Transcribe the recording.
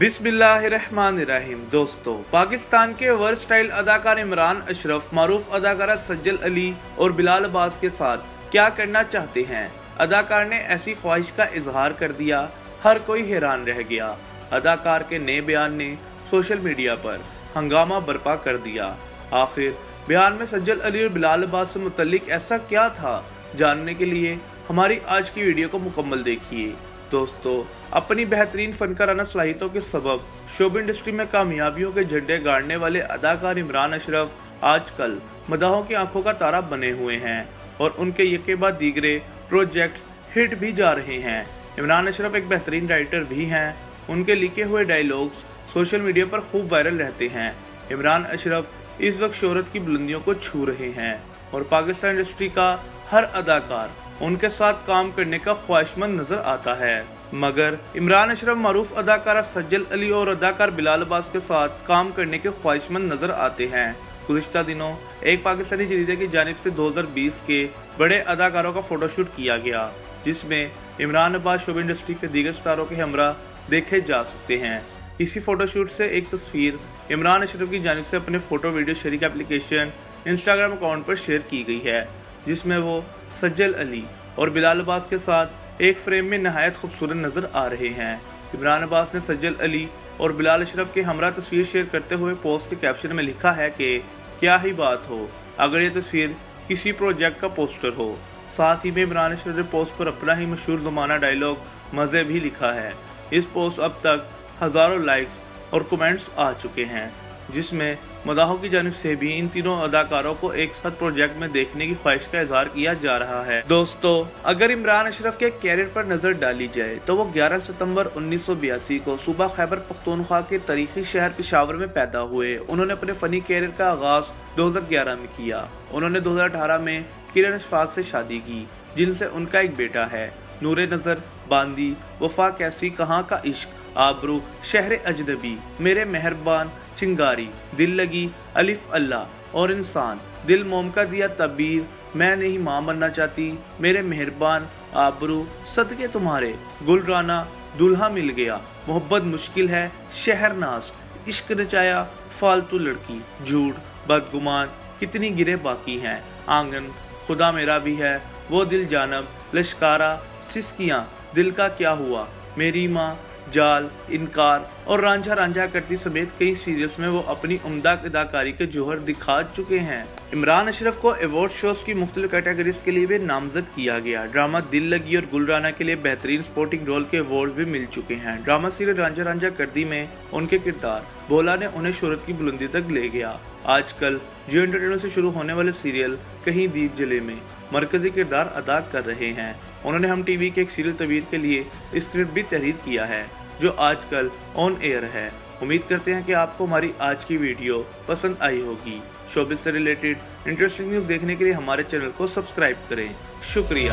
بسم اللہ الرحمن الرحیم۔ دوستو، پاکستان کے ورسٹائل اداکار عمران اشرف، معروف اداکارہ سجل علی اور بلال عباس کے ساتھ کیا کرنا چاہتے ہیں؟ اداکار نے ایسی خواہش کا اظہار کر دیا، ہر کوئی حیران رہ گیا۔ اداکار کے نئے بیان نے سوشل میڈیا پر ہنگامہ برپا کر دیا۔ آخر، بیان میں سجل علی اور بلال عباس سے متعلق ایسا کیا تھا؟ جاننے کے لیے ہماری آج کی ویڈیو کو مکمل دیکھیے۔ دوستو، اپنی بہترین فنکارانہ صلاحیتوں کے سبب شوب انڈسٹری میں کامیابیوں کے جھنڈے گاڑنے والے اداکار عمران اشرف آج کل مداحوں کی آنکھوں کا تارہ بنے ہوئے ہیں اور ان کے یکے بعد دیگرے پروجیکٹس ہٹ بھی جا رہے ہیں۔ عمران اشرف ایک بہترین رائٹر بھی ہیں۔ ان کے لکھے ہوئے ڈائیلاگز سوشل میڈیا پر خوب وائرل رہتے ہیں۔ عمران اشرف اس وقت شہرت کی بلندیوں کو چھو رہے ہیں اور پاکستان انڈسٹری کا ہر اداکار ان کے ساتھ کام کرنے کا خواہش مند نظر آتا ہے۔ مگر عمران اشرف معروف اداکارہ سجل علی اور اداکار بلال عباس کے ساتھ کام کرنے کے خواہش مند نظر آتے ہیں۔ گزشتہ دنوں ایک پاکستانی جریدے کی جانب سے 2020 کے بڑے اداکاروں کا فوٹو شوٹ کیا گیا، جس میں عمران عباس شعبہ انڈسٹری کے دیگر ستاروں کے ہمراہ دیکھے جا سکتے ہیں۔ اسی فوٹو شوٹ سے ایک تصویر عمران اشرف کی جانب سے اپنے فوٹو، ویڈیو شریک اپلیکیشن انسٹاگرام اکاؤنٹ پر شیئر کی گئی ہے۔ جس میں وہ سجل علی اور بلال عباس کے ساتھ ایک فریم میں نہایت خوبصورت نظر آ رہے ہیں۔ عمران عباس نے سجل علی اور بلال اشرف کے ہمراہ تصویر شیئر کرتے ہوئے پوسٹ کے کیپشن میں لکھا ہے کہ کیا ہی بات ہو، اگر یہ تصویر کسی پروجیکٹ کا پوسٹر ہو۔ ساتھ ہی میں عمران اشرف نے پوسٹ پر اپنا ہی مشہور زمانہ ڈائلوگ مزے بھی لکھا ہے۔ اس پوسٹ اب تک ہزاروں لائکس اور کومنٹس آ چکے ہیں، جس میں مداحوں کی جانب سے بھی ان تینوں اداکاروں کو ایک ساتھ پروجیکٹ میں دیکھنے کی خواہش کا اظہار کیا جا رہا ہے۔ دوستو، اگر عمران اشرف کے کیریئر پر نظر ڈالی جائے تو وہ گیارہ ستمبر انیس سو بیاسی کو صوبہ خیبر پختونخوا کے تاریخی شہر پشاور میں پیدا ہوئے۔ انہوں نے اپنے فنی کیریئر کا آغاز دو ہزار گیارہ میں کیا۔ انہوں نے دو ہزار اٹھارہ میں کرن اشفاق سے شادی کی، جن سے ان کا ایک بیٹا ہے۔ نور نظر، باندی وفا کیسی کہاں کا عشق، آبرو، شہر اجنبی، میرے مہربان چنگاری، دل لگی، الف اللہ، اور انسان، دل موم کا دیا، تبیر، میں نہیں ماں بننا چاہتی، میرے مہربان، آبرو، صدقے تمہارے، گل رانا، دلہا مل گیا، محبت مشکل ہے، شہر ناس عشق نچایا، فالتو لڑکی، جھوٹ، بدگمان، کتنی گرے باقی ہیں، آنگن، خدا میرا بھی ہے، وہ دل جانب لشکارا سسکیاں، دل کا کیا ہوا، میری ماں جال، انکار اور رانجھا رانجھا کرتی سمیت کئی سیریلز میں وہ اپنی عمدہ اداکاری کے جوہر دکھا چکے ہیں۔ عمران اشرف کو ایوارڈ شوز کی مختلف کیٹیگریز کے لیے بھی نامزد کیا گیا۔ ڈرامہ دل لگی اور گل رانا کے لیے بہترین سپورٹنگ رول کے ایوارڈ بھی مل چکے ہیں۔ ڈراما سیریل رانجھا رانجھا کردی میں ان کے کردار۔ بولا نے انہیں شہرت کی بلندی تک لے گیا۔ آج کل جیو انٹرٹینمنٹ سے شروع ہونے والے سیریل کہیں دیپ جلے میں مرکزی کردار ادا کر رہے ہیں۔ انہوں نے ہم ٹی وی کے ایک سیریل طویل کے لیے اسکرپٹ بھی تحریر کیا ہے، جو آج کل آن ایئر ہے۔ امید کرتے ہیں کہ آپ کو ہماری آج کی ویڈیو پسند آئی ہوگی۔ شوبز سے ریلیٹڈ انٹرسٹنگ نیوز دیکھنے کے لیے ہمارے چینل کو سبسکرائب کریں۔ شکریہ۔